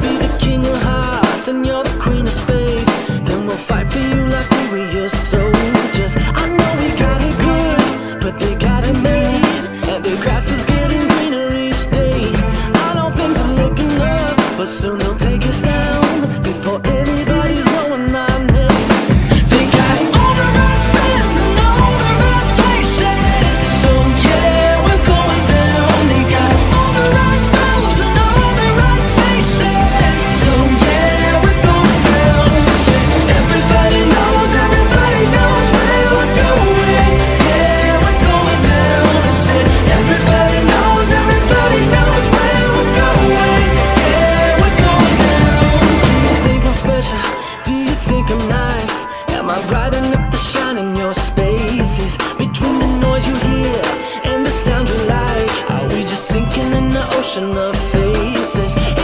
Be the king of hearts and you're the queen of space. Then we'll fight for you like we were your soldiers. I know we got it good, but they got it made. And grass is getting greener each day. I know things are looking up, but soon they'll take us between the noise you hear and the sound you like. Are we just sinking in the ocean of faces?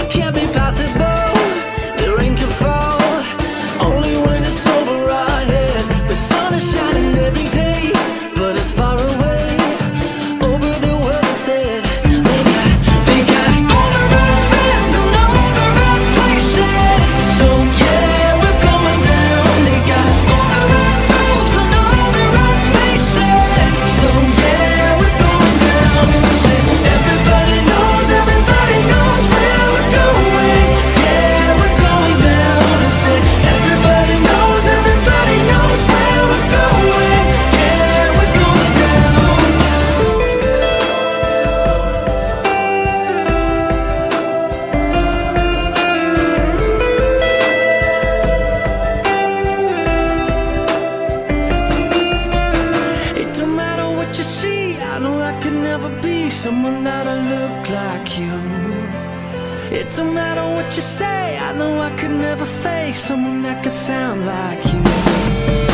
that I look like you. It don't matter what you say I know I could never face someone that could sound like you.